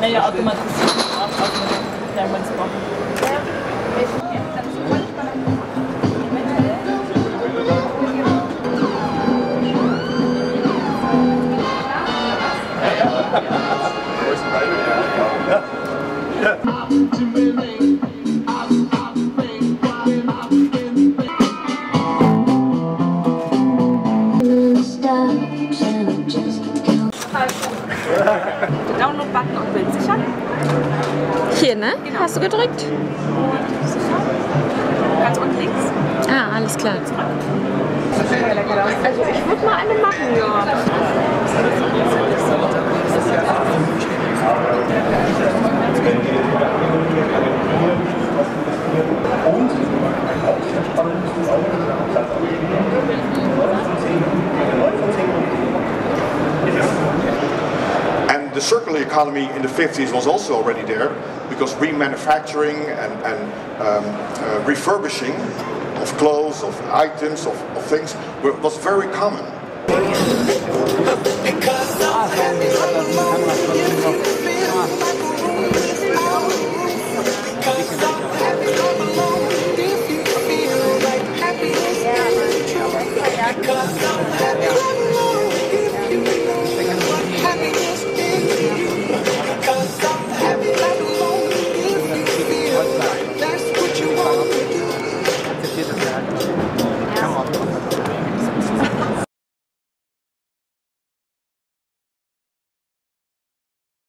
Naja, automatisiert auch mit Diamantsbomben. Abend im Willing. Kleinmannswoche. Download-Button und Bild sichern. Hier, ne? Hast du gedrückt? Sichern. Ganz unten links. Ah, alles klar. Also ich würde mal eine machen, ja. The circular economy in the 50s was also already there because remanufacturing and, and um, uh, refurbishing of clothes, of items, of, of things were, was very common. Because I'm happy